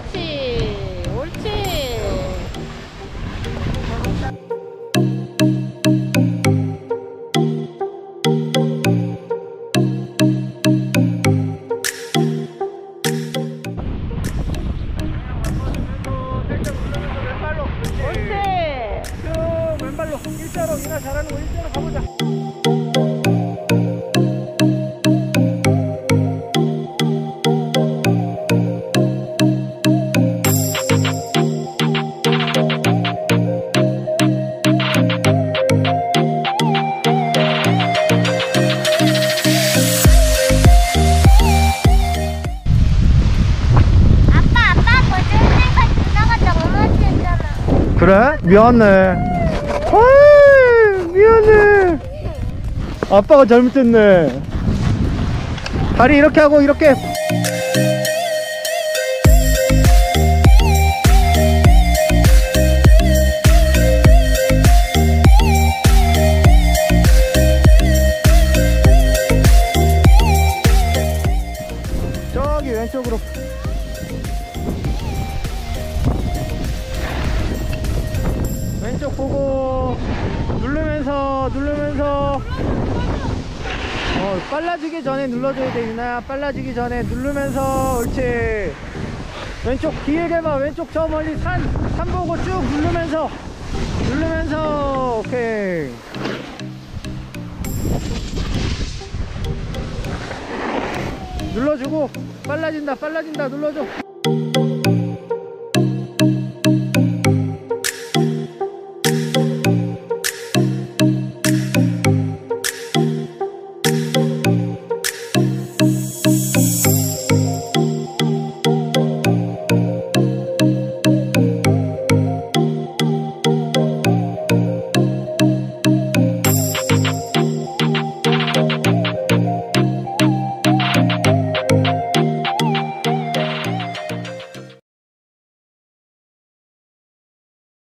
옳지 옳지. 옳지. 쭉 왼발로 일자로 이나 잘하는 거 일자로 가보자 그래? 미안해. 어이, 미안해. 아빠가 잘못했네. 다리 이렇게 하고 이렇게. 저기 왼쪽으로 누르면서. 어 빨라지기 전에 눌러줘야 돼 유나야 빨라지기 전에 누르면서 옳지. 왼쪽 길게 봐. 왼쪽 저 멀리 산 산 보고 쭉 누르면서. 누르면서 오케이. 눌러주고 빨라진다 빨라진다 눌러줘